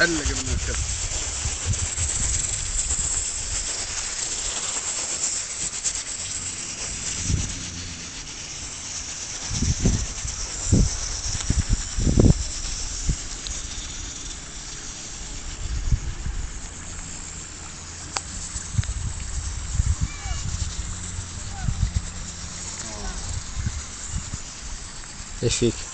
قل من ما إيش فيك؟